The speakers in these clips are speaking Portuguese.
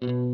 Mm-hmm.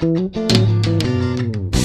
De